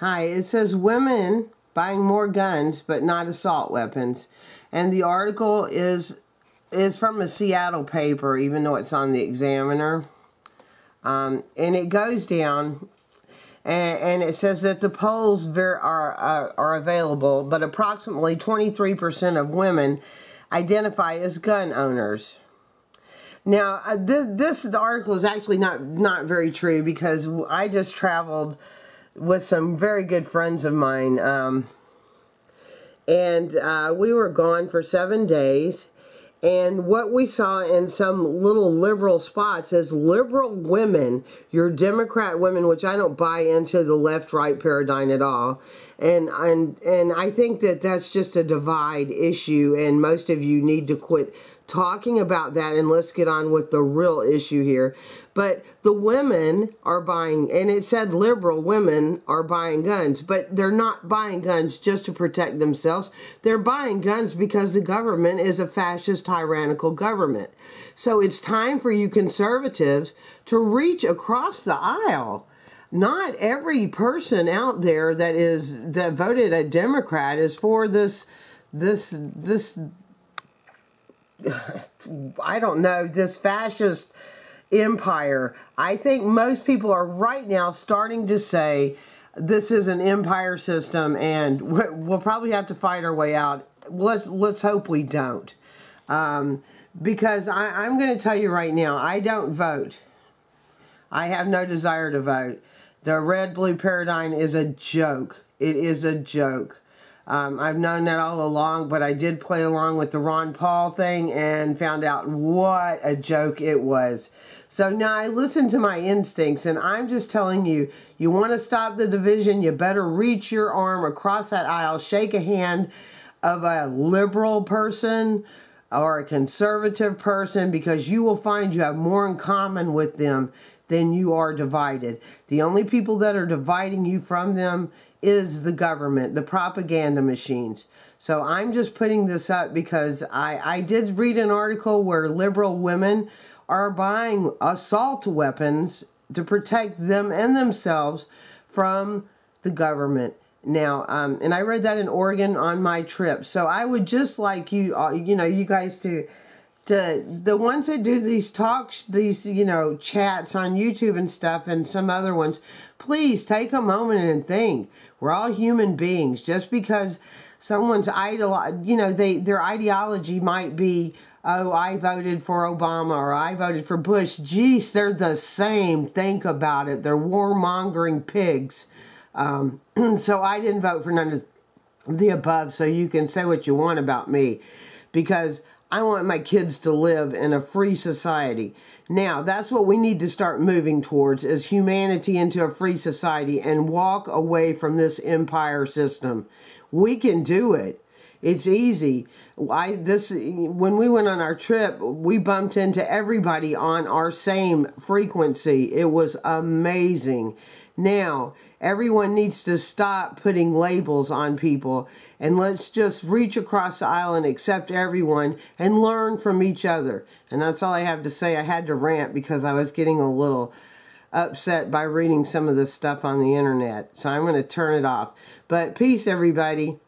Hi, it says women buying more guns but not assault weapons. And the article is is from a Seattle paper, even though it's on the Examiner. Um, and it goes down and, it says that the polls are, are, are available, but approximately 23% of women identify as gun owners. Now, uh, this, this article is actually not, not very true because I just traveled with some very good friends of mine. Um, and uh, we were gone for seven days. And what we saw in some little liberal spots is liberal women, your Democrat women, which I don't buy into the left-right paradigm at all. And, and, and I think that that's just a divide issue, and most of you need to quit talking about that and let's get on with the real issue here. But the women are buying, and it said liberal women are buying guns, but they're not buying guns just to protect themselves. They're buying guns because the government is a fascist, tyrannical government. So it's time for you conservatives to reach across the aisle not every person out there that is that voted a Democrat is for this this this I don't know, this fascist empire. I think most people are right now starting to say this is an empire system and we'll probably have to fight our way out. Let's, let's hope we don't. Um, because I, I'm going to tell you right now, I don't vote. I have no desire to vote. The red blue paradigm is a joke. It is a joke. Um, I've known that all along, but I did play along with the Ron Paul thing and found out what a joke it was. So now I listen to my instincts, and I'm just telling you, you want to stop the division, you better reach your arm across that aisle, shake a hand of a liberal person or a conservative person because you will find you have more in common with them than you are divided. The only people that are dividing you from them is the government, the propaganda machines. So I'm just putting this up because I, I did read an article where liberal women are buying assault weapons to protect them and themselves from the government. Now, um, and I read that in Oregon on my trip. So I would just like you, uh, you know, you guys to the the ones that do these talks, these you know chats on YouTube and stuff, and some other ones, please take a moment and think. We're all human beings. Just because someone's idol, you know, they their ideology might be, oh, I voted for Obama or I voted for Bush. Geez, they're the same. Think about it. They're warmongering pigs. Um, so I didn't vote for none of the above. So you can say what you want about me, because I want my kids to live in a free society. Now, that's what we need to start moving towards is humanity into a free society and walk away from this empire system. We can do it. It's easy. I this when we went on our trip, we bumped into everybody on our same frequency. It was amazing. Now, everyone needs to stop putting labels on people and let's just reach across the aisle and accept everyone and learn from each other. And that's all I have to say. I had to rant because I was getting a little upset by reading some of this stuff on the internet. So I'm going to turn it off. But peace, everybody.